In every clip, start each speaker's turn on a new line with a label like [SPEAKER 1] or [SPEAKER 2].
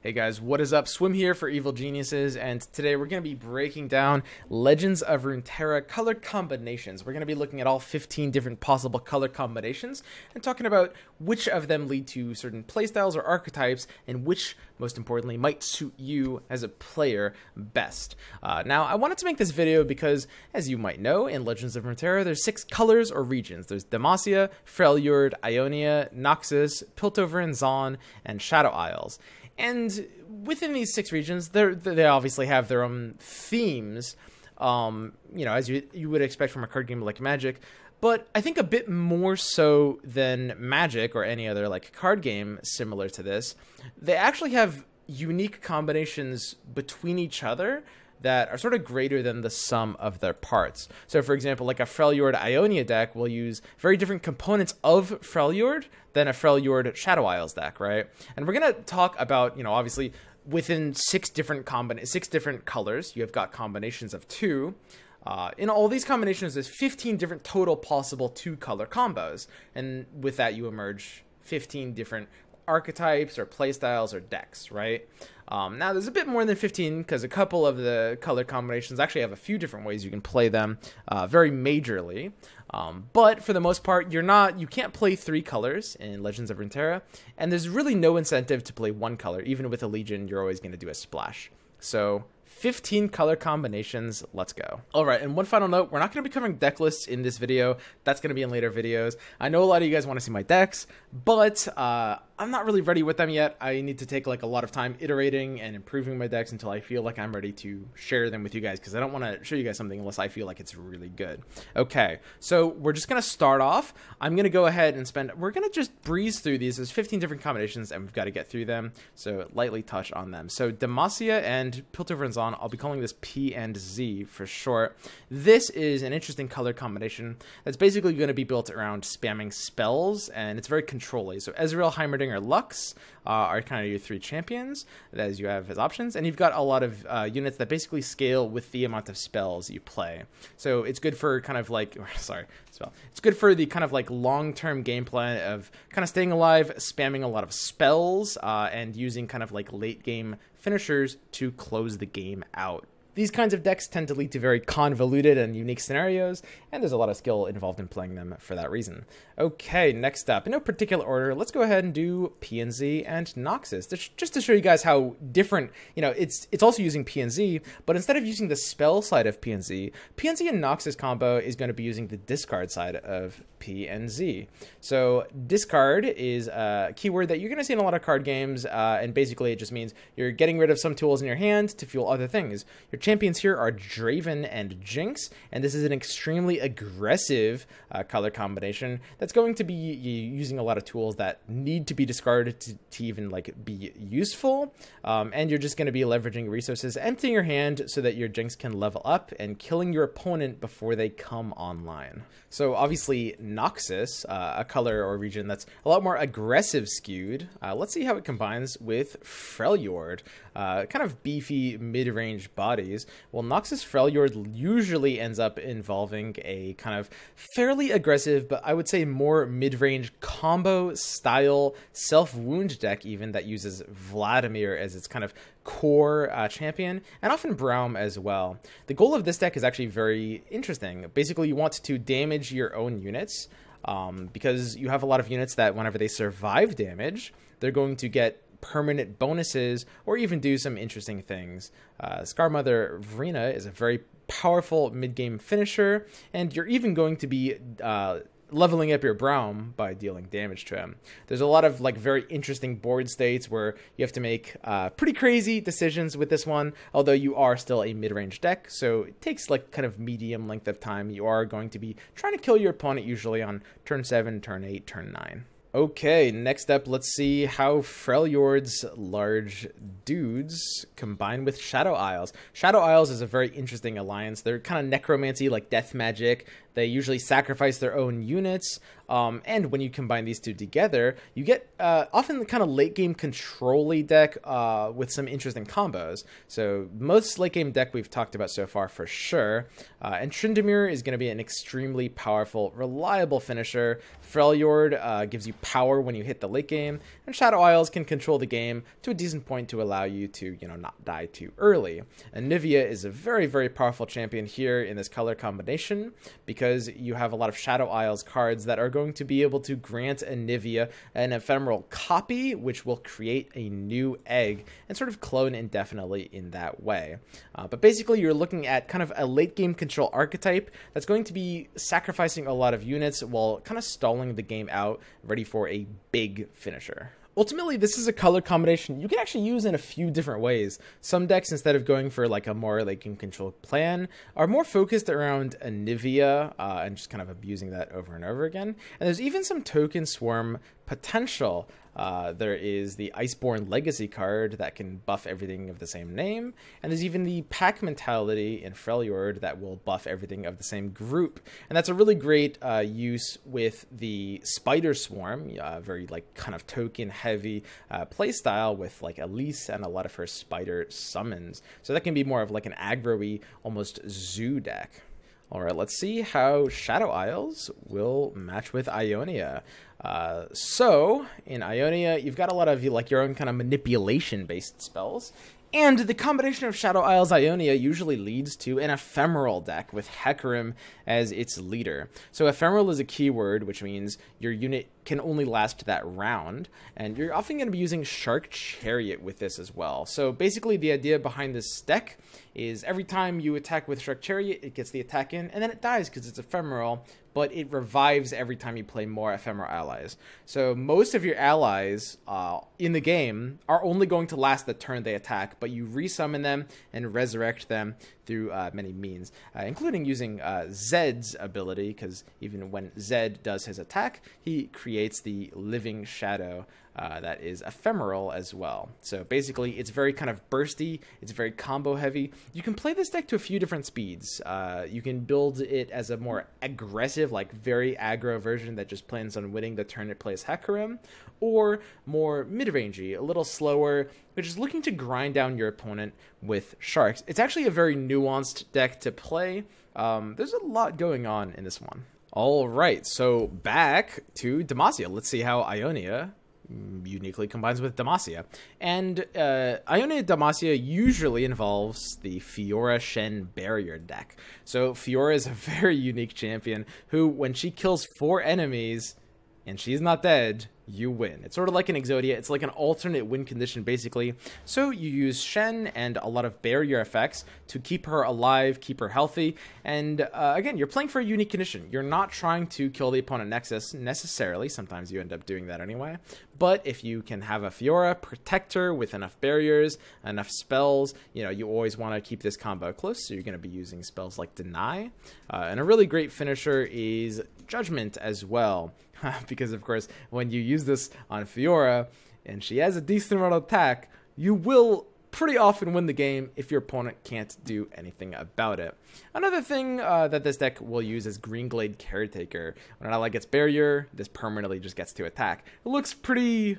[SPEAKER 1] Hey guys, what is up? Swim here for Evil Geniuses, and today we're going to be breaking down Legends of Runeterra color combinations. We're going to be looking at all 15 different possible color combinations and talking about which of them lead to certain playstyles or archetypes, and which, most importantly, might suit you as a player best. Uh, now, I wanted to make this video because, as you might know, in Legends of Runeterra, there's six colors or regions. There's Demacia, Freljord, Ionia, Noxus, Piltover and Zaun, and Shadow Isles. And within these six regions, they they obviously have their own themes, um, you know, as you you would expect from a card game like Magic. But I think a bit more so than Magic or any other like card game similar to this, they actually have unique combinations between each other that are sort of greater than the sum of their parts. So, for example, like a Freljord Ionia deck will use very different components of Freljord than a Freljord Shadow Isles deck, right? And we're gonna talk about, you know, obviously within six different combina- six different colors, you have got combinations of two. Uh, in all these combinations, there's 15 different total possible two color combos, and with that, you emerge 15 different archetypes or playstyles or decks, right? Um, now, there's a bit more than 15 because a couple of the color combinations actually have a few different ways you can play them uh, very majorly. Um, but for the most part, you're not, you can't play three colors in Legends of Runeterra, and there's really no incentive to play one color. Even with a Legion, you're always going to do a splash. So 15 color combinations. Let's go. All right, and one final note, we're not going to be covering deck lists in this video. That's going to be in later videos. I know a lot of you guys want to see my decks, but uh, I'm not really ready with them yet. I need to take like a lot of time iterating and improving my decks until I feel like I'm ready to share them with you guys because I don't want to show you guys something unless I feel like it's really good. Okay, so we're just going to start off. I'm going to go ahead and spend, we're going to just breeze through these. There's 15 different combinations and we've got to get through them. So lightly touch on them. So Demacia and Piltover. I'll be calling this P and Z for short. This is an interesting color combination that's basically going to be built around spamming spells, and it's very controlly. So Ezreal, Heimerdinger, Lux uh, are kind of your three champions as you have as options, and you've got a lot of uh, units that basically scale with the amount of spells you play. So it's good for kind of like, sorry, spell. It's good for the kind of like long-term game plan of kind of staying alive, spamming a lot of spells, uh, and using kind of like late game finishers to close the game out. These kinds of decks tend to lead to very convoluted and unique scenarios, and there's a lot of skill involved in playing them for that reason. Okay, next up, in no particular order, let's go ahead and do PNZ and Noxus, just to show you guys how different, you know, it's it's also using PNZ, but instead of using the spell side of PNZ, PNZ and Noxus combo is going to be using the discard side of PNZ. So discard is a keyword that you're going to see in a lot of card games, uh, and basically it just means you're getting rid of some tools in your hand to fuel other things. Your champions here are Draven and Jinx, and this is an extremely aggressive uh, color combination that's going to be using a lot of tools that need to be discarded to, to even like be useful. Um, and you're just going to be leveraging resources, emptying your hand so that your Jinx can level up and killing your opponent before they come online. So obviously Noxus, uh, a color or region that's a lot more aggressive skewed. Uh, let's see how it combines with Freljord, uh, kind of beefy mid-range Well, Noxus Freljord usually ends up involving a kind of fairly aggressive, but I would say more mid-range combo style self-wound deck even that uses Vladimir as its kind of core uh, champion, and often Braum as well. The goal of this deck is actually very interesting. Basically, you want to damage your own units um, because you have a lot of units that whenever they survive damage, they're going to get permanent bonuses or even do some interesting things. Uh, Scarmother Vrynna is a very powerful mid-game finisher, and you're even going to be uh, leveling up your Braum by dealing damage to him. There's a lot of like very interesting board states where you have to make uh, pretty crazy decisions with this one, although you are still a mid-range deck, so it takes like kind of medium length of time. You are going to be trying to kill your opponent usually on turn 7, turn 8, turn 9. Okay, next up, let's see how Freljord's large dudes combine with Shadow Isles. Shadow Isles is a very interesting alliance. They're kind of necromancy, like death magic They usually sacrifice their own units, um, and when you combine these two together, you get uh, often the kind of late game controlly deck uh, with some interesting combos. So most late game deck we've talked about so far for sure. Uh, and Tryndamere is going to be an extremely powerful, reliable finisher. Freljord uh, gives you power when you hit the late game, and Shadow Isles can control the game to a decent point to allow you to, you know, not die too early. Anivia is a very, very powerful champion here in this color combination because you have a lot of Shadow Isles cards that are going to be able to grant Anivia an ephemeral copy, which will create a new egg and sort of clone indefinitely in that way. Uh, but basically, you're looking at kind of a late game control archetype that's going to be sacrificing a lot of units while kind of stalling the game out, ready for a big finisher. Ultimately, this is a color combination you can actually use in a few different ways. Some decks, instead of going for like a more like game control plan, are more focused around Anivia uh, and just kind of abusing that over and over again. And there's even some token swarm potential uh, there is the Iceborne Legacy card that can buff everything of the same name, and there's even the Pack Mentality in Freljord that will buff everything of the same group, and that's a really great uh, use with the Spider Swarm, uh, very like kind of token heavy uh, playstyle with like Elise and a lot of her spider summons. So that can be more of like an aggro-y, almost zoo deck. All right, let's see how Shadow Isles will match with Ionia. Uh, so in Ionia, you've got a lot of like your own kind of manipulation-based spells, and the combination of Shadow Isles Ionia usually leads to an ephemeral deck with Hecarim as its leader. So ephemeral is a keyword, which means your unit can only last that round, and you're often going to be using Shark Chariot with this as well. So basically the idea behind this deck is every time you attack with Shark Chariot, it gets the attack in, and then it dies because it's ephemeral, but it revives every time you play more ephemeral allies. So most of your allies uh, in the game are only going to last the turn they attack, but you resummon them and resurrect them through uh, many means, uh, including using uh, Zed's ability, because even when Zed does his attack, he creates the living shadow uh, that is ephemeral as well. So basically, it's very kind of bursty, it's very combo heavy. You can play this deck to a few different speeds. Uh, you can build it as a more aggressive, like very aggro version that just plans on winning the turn it plays Hecarim, or more mid-rangey, a little slower, which is looking to grind down your opponent with sharks. It's actually a very nuanced deck to play. Um, there's a lot going on in this one. All right, so back to Demacia. Let's see how Ionia uniquely combines with Demacia. And uh, Ionia Demacia usually involves the Fiora Shen barrier deck. So Fiora is a very unique champion who, when she kills four enemies and she's not dead, you win. It's sort of like an Exodia. It's like an alternate win condition, basically. So you use Shen and a lot of barrier effects to keep her alive, keep her healthy. And uh, again, you're playing for a unique condition. You're not trying to kill the opponent Nexus necessarily. Sometimes you end up doing that anyway. But if you can have a Fiora protect her with enough barriers, enough spells, you know, you always want to keep this combo close. So you're going to be using spells like Deny. Uh, and a really great finisher is Judgment as well. because of course, when you use this on Fiora and she has a decent amount of attack, you will pretty often win the game if your opponent can't do anything about it. Another thing uh, that this deck will use is Greenglade Caretaker. When an ally gets barrier, this permanently just gets to attack. It looks pretty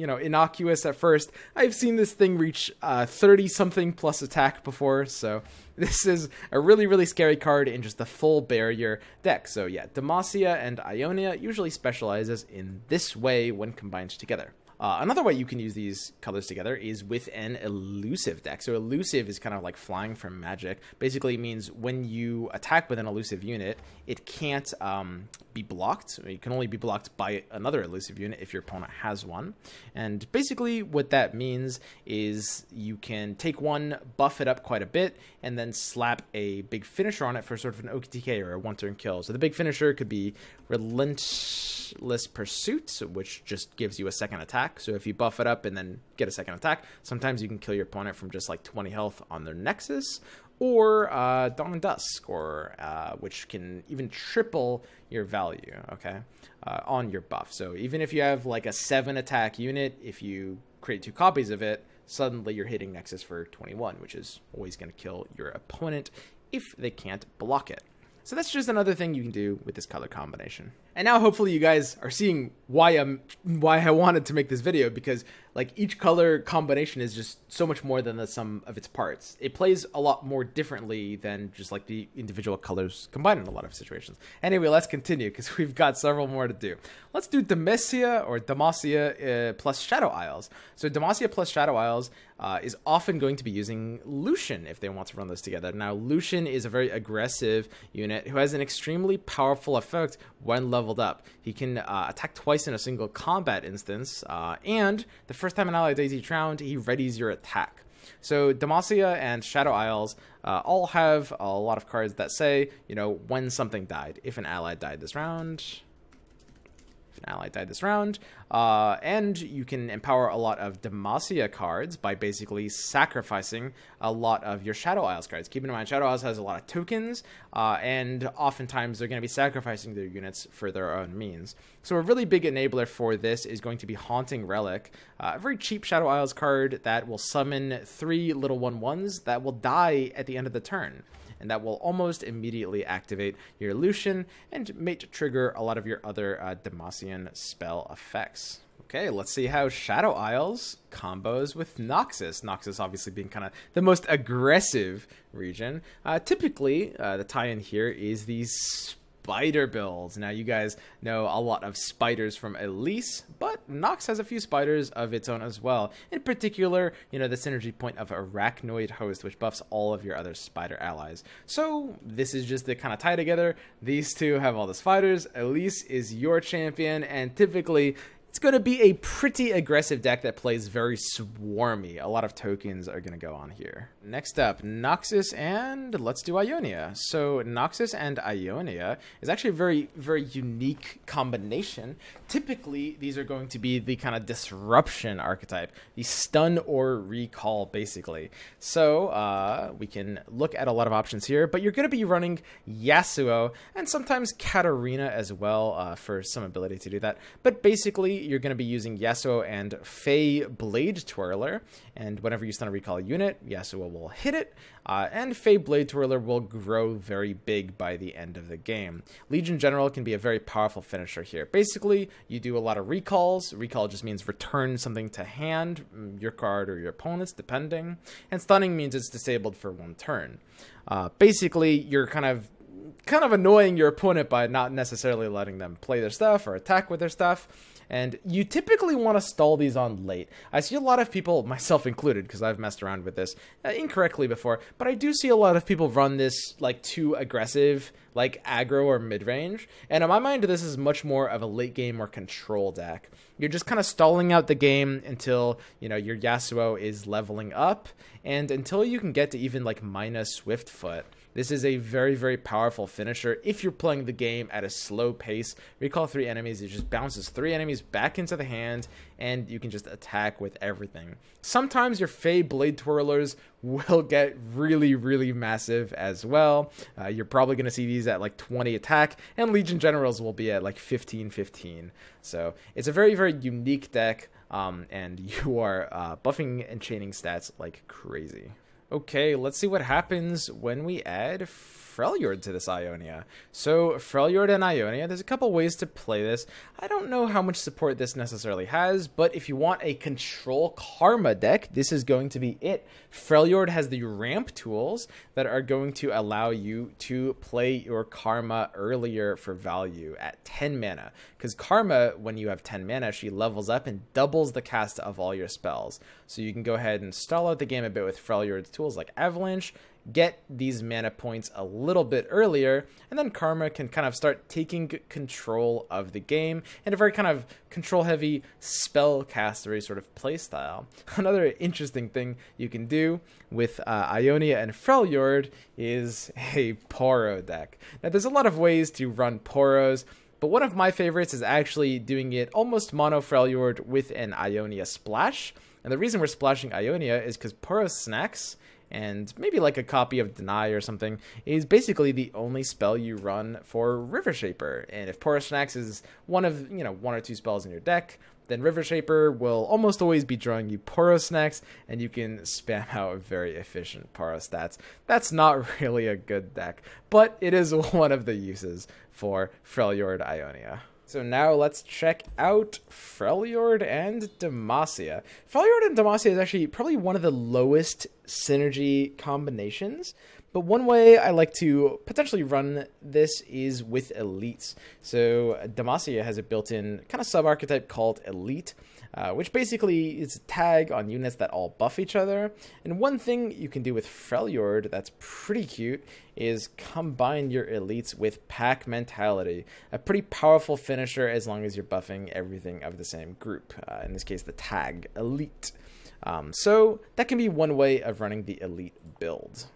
[SPEAKER 1] you know, innocuous at first. I've seen this thing reach 30 uh, something plus attack before, so this is a really, really scary card in just the full barrier deck. So yeah, Demacia and Ionia usually specializes in this way when combined together. Uh, another way you can use these colors together is with an elusive deck. So elusive is kind of like flying from magic. Basically, means when you attack with an elusive unit, it can't um, be blocked. It can only be blocked by another elusive unit if your opponent has one. And basically, what that means is you can take one, buff it up quite a bit, and then slap a big finisher on it for sort of an OTK or a one turn kill. So the big finisher could be Relentless Pursuit, which just gives you a second attack. So if you buff it up and then get a second attack, sometimes you can kill your opponent from just like 20 health on their Nexus, or uh, Dawn and Dusk, or uh, which can even triple your value. Okay, uh, on your buff. So even if you have like a seven attack unit, if you create two copies of it, suddenly you're hitting Nexus for 21, which is always going to kill your opponent if they can't block it. So that's just another thing you can do with this color combination. And now hopefully you guys are seeing why I'm why I wanted to make this video because like each color combination is just so much more than the sum of its parts. It plays a lot more differently than just like the individual colors combined in a lot of situations. Anyway, let's continue because we've got several more to do. Let's do Demacia or Demacia uh, plus Shadow Isles. So Demacia plus Shadow Isles uh, is often going to be using Lucian if they want to run those together. Now, Lucian is a very aggressive unit who has an extremely powerful effect when leveled up. He can uh, attack twice in a single combat instance, uh, and the first time an ally dies each round, he readies your attack. So Demacia and Shadow Isles uh, all have a lot of cards that say, you know, when something died. If an ally died this round, an ally died this round. Uh, and you can empower a lot of Demacia cards by basically sacrificing a lot of your Shadow Isles cards. Keep in mind, Shadow Isles has a lot of tokens, uh, and oftentimes they're going to be sacrificing their units for their own means. So a really big enabler for this is going to be Haunting Relic, uh, a very cheap Shadow Isles card that will summon three little one ones that will die at the end of the turn and that will almost immediately activate your Lucian and may trigger a lot of your other uh, Demacian spell effects. Okay, let's see how Shadow Isles combos with Noxus. Noxus obviously being kind of the most aggressive region. Uh, typically, uh, the tie-in here is these spider builds. Now, you guys know a lot of spiders from Elise, but Nox has a few spiders of its own as well. In particular, you know, the synergy point of Arachnoid Host, which buffs all of your other spider allies. So, this is just to kind of tie together. These two have all the spiders. Elise is your champion, and typically, it's going to be a pretty aggressive deck that plays very swarmy. A lot of tokens are going to go on here. Next up, Noxus and let's do Ionia. So Noxus and Ionia is actually a very, very unique combination. Typically, these are going to be the kind of disruption archetype, the stun or recall, basically. So uh, we can look at a lot of options here, but you're going to be running Yasuo and sometimes Katarina as well uh, for some ability to do that. But basically, you're going to be using Yasuo and Fey Blade Twirler, and whenever you stun a recall unit, Yasuo will hit it, uh, and Fey Blade Twirler will grow very big by the end of the game. Legion General can be a very powerful finisher here. Basically, you do a lot of recalls. Recall just means return something to hand, mm, your card or your opponent's, depending, and stunning means it's disabled for one turn. Uh, basically, you're kind of kind of annoying your opponent by not necessarily letting them play their stuff or attack with their stuff and you typically want to stall these on late. I see a lot of people, myself included, because I've messed around with this uh, incorrectly before, but I do see a lot of people run this like too aggressive, like aggro or mid range. And in my mind, this is much more of a late game or control deck. You're just kind of stalling out the game until you know your Yasuo is leveling up, and until you can get to even like Minah Swiftfoot. This is a very, very powerful finisher if you're playing the game at a slow pace. Recall three enemies, it just bounces three enemies back into the hand, and you can just attack with everything. Sometimes your Fey Blade Twirlers will get really, really massive as well. Uh, you're probably going to see these at like 20 attack, and Legion Generals will be at like 15 15. So it's a very, very unique deck, um, and you are uh, buffing and chaining stats like crazy. Okay, let's see what happens when we add Freljord to this Ionia. So Freljord and Ionia, there's a couple ways to play this. I don't know how much support this necessarily has, but if you want a control Karma deck, this is going to be it. Freljord has the ramp tools that are going to allow you to play your Karma earlier for value at 10 mana. Because Karma, when you have 10 mana, she levels up and doubles the cast of all your spells. So you can go ahead and stall out the game a bit with Freljord's tools like Avalanche, get these mana points a little bit earlier, and then Karma can kind of start taking control of the game in a very kind of control heavy spell castery sort of playstyle. Another interesting thing you can do with uh, Ionia and Freljord is a Poro deck. Now, there's a lot of ways to run Poros. But one of my favorites is actually doing it almost mono Freljord with an Ionia splash. And the reason we're splashing Ionia is because Poros Snacks and maybe like a copy of Deny or something, is basically the only spell you run for River Shaper. And if Poros Snacks is one of, you know, one or two spells in your deck, then River Shaper will almost always be drawing you Poros next, and you can spam out very efficient Poros stats. That's not really a good deck, but it is one of the uses for Freljord Ionia. So now let's check out Freljord and Demacia. Freljord and Demacia is actually probably one of the lowest synergy combinations, but one way I like to potentially run this is with elites. So Demacia has a built-in kind of sub-archetype called Elite, uh, which basically is a tag on units that all buff each other. And one thing you can do with Freljord that's pretty cute is combine your elites with pack mentality. A pretty powerful finisher as long as you're buffing everything of the same group. Uh, in this case, the tag elite. Um, so that can be one way of running the elite build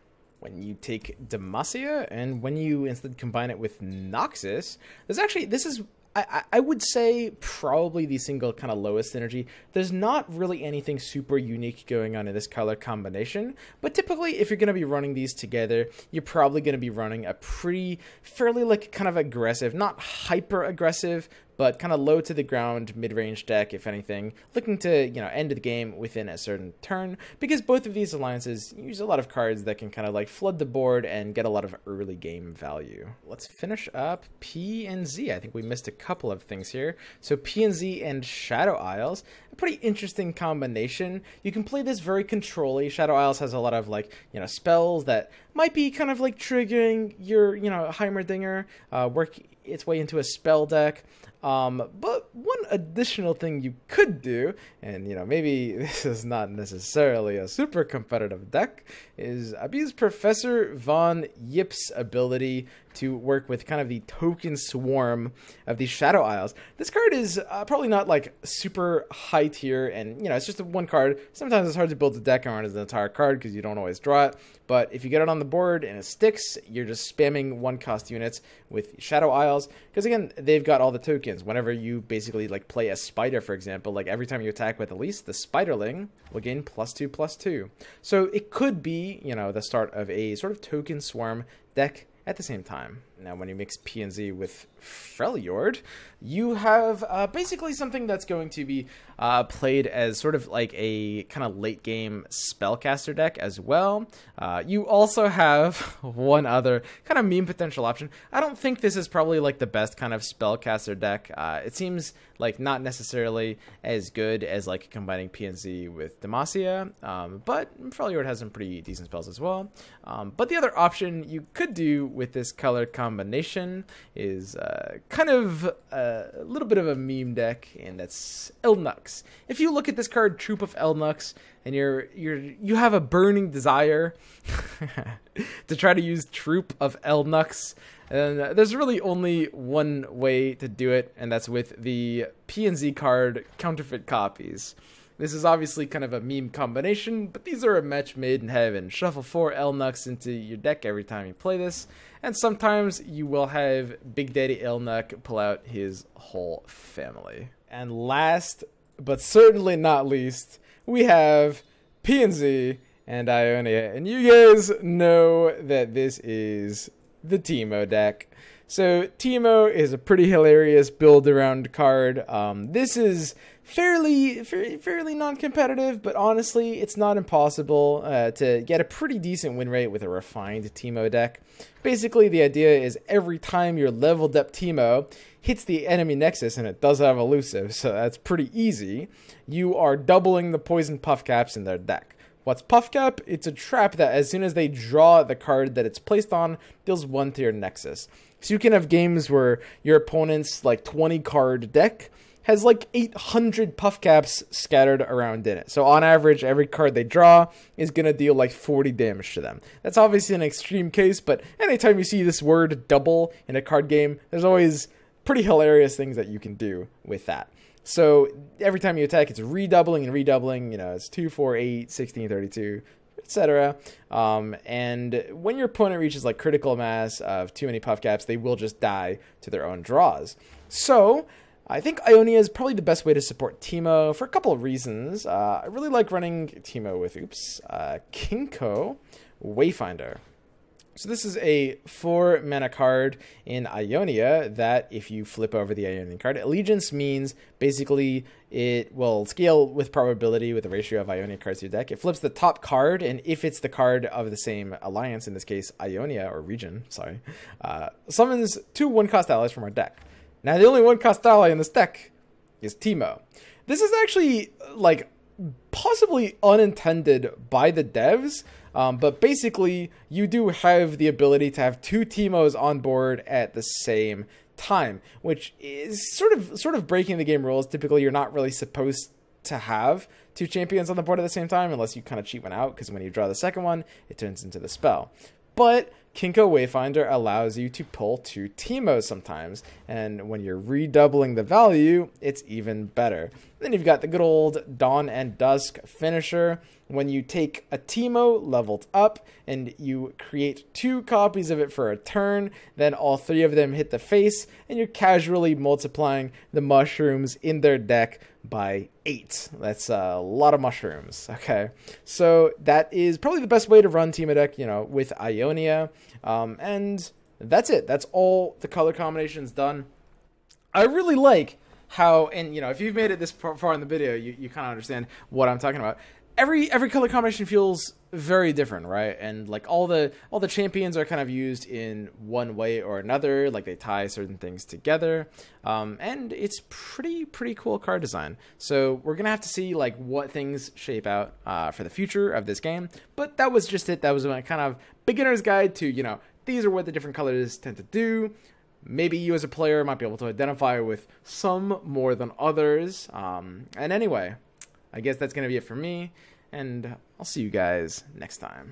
[SPEAKER 1] when you take Demacia and when you instead combine it with Noxus, there's actually this is I, I would say probably the single kind of lowest synergy. There's not really anything super unique going on in this color combination, but typically if you're going to be running these together, you're probably going to be running a pretty, fairly like kind of aggressive, not hyper aggressive, but kind of low to the ground mid-range deck, if anything, looking to you know end the game within a certain turn. Because both of these alliances use a lot of cards that can kind of like flood the board and get a lot of early game value. Let's finish up P and Z. I think we missed a couple of things here. So P and Z and Shadow Isles, a pretty interesting combination. You can play this very controlly. Shadow Isles has a lot of like you know spells that might be kind of like triggering your you know Heimerdinger, uh, work its way into a spell deck. Um, but one additional thing you could do, and you know maybe this is not necessarily a super competitive deck, is abuse Professor Von Yip's ability to work with kind of the token swarm of these Shadow Isles. This card is uh, probably not like super high tier, and you know it's just one card. Sometimes it's hard to build a deck around as an entire card because you don't always draw it. But if you get it on the board and it sticks, you're just spamming one cost units with Shadow Isles because again they've got all the tokens. Whenever you basically like play a spider, for example, like every time you attack with Elise, the Spiderling will gain plus two plus two. So it could be you know the start of a sort of token swarm deck at the same time. Now, when you mix P and Z with Freljord, you have uh, basically something that's going to be uh, played as sort of like a kind of late game spellcaster deck as well. Uh, you also have one other kind of meme potential option. I don't think this is probably like the best kind of spellcaster deck. Uh, it seems like not necessarily as good as like combining P and Z with Demacia, um, but Freljord has some pretty decent spells as well. Um, but the other option you could do with this color combination is uh, kind of a little bit of a meme deck, and that's Elnuks. If you look at this card, Troop of Elnuks, and you're you're you have a burning desire to try to use Troop of Elnuks, and there's really only one way to do it, and that's with the PNZ card counterfeit copies. This is obviously kind of a meme combination, but these are a match made in heaven. Shuffle four Elnuks into your deck every time you play this, and sometimes you will have Big Daddy Elnuk pull out his whole family. And last, but certainly not least, we have PNZ and Ionia. And you guys know that this is the Teemo deck. So Teemo is a pretty hilarious build around card. Um, this is fairly fairly, non-competitive, but honestly, it's not impossible uh, to get a pretty decent win rate with a refined Teemo deck. Basically, the idea is every time your leveled up Teemo hits the enemy Nexus, and it does have elusive, so that's pretty easy, you are doubling the poison puff caps in their deck. What's Puff Cap? It's a trap that as soon as they draw the card that it's placed on, deals one to your Nexus. So you can have games where your opponent's like 20 card deck has like 800 puff caps scattered around in it. So on average, every card they draw is going to deal like 40 damage to them. That's obviously an extreme case, but anytime you see this word double in a card game, there's always pretty hilarious things that you can do with that. So every time you attack, it's redoubling and redoubling. You know, it's 2, 4, 8, 16, 32, etc. Um, and when your opponent reaches like critical mass of too many puff caps, they will just die to their own draws. So I think Ionia is probably the best way to support Teemo for a couple of reasons. Uh, I really like running Teemo with, oops, uh, Kinkou Wayfinder. So this is a four mana card in Ionia that if you flip over the Ionian card, Allegiance means basically it will scale with probability with the ratio of Ionia cards to your deck. It flips the top card, and if it's the card of the same alliance, in this case Ionia or region, sorry, uh, summons two one cost allies from our deck. Now the only one cost ally in this deck is Teemo. This is actually like possibly unintended by the devs um, but basically, you do have the ability to have two Teemos on board at the same time, which is sort of sort of breaking the game rules. Typically, you're not really supposed to have two champions on the board at the same time unless you kind of cheat one out because when you draw the second one, it turns into the spell. But Kinkou Wayfinder allows you to pull two Teemos sometimes, and when you're redoubling the value, it's even better. Then you've got the good old Dawn and Dusk finisher. When you take a Teemo leveled up and you create two copies of it for a turn, then all three of them hit the face, and you're casually multiplying the mushrooms in their deck by eight. That's a lot of mushrooms. Okay, so that is probably the best way to run Teemo deck, you know, with Ionia. Um, and that's it. That's all the color combinations done. I really like how and you know if you've made it this far in the video you, you kind of understand what i'm talking about every every color combination feels very different right? And like all the all the champions are kind of used in one way or another like they tie certain things together. Um, and it's pretty pretty cool card design. So we're gonna have to see like what things shape out uh, for the future of this game. But that was just it. That was my kind of beginner's guide to you know these are what the different colors tend to do. Maybe you as a player might be able to identify with some more than others. Um, and anyway, I guess that's going to be it for me, and I'll see you guys next time.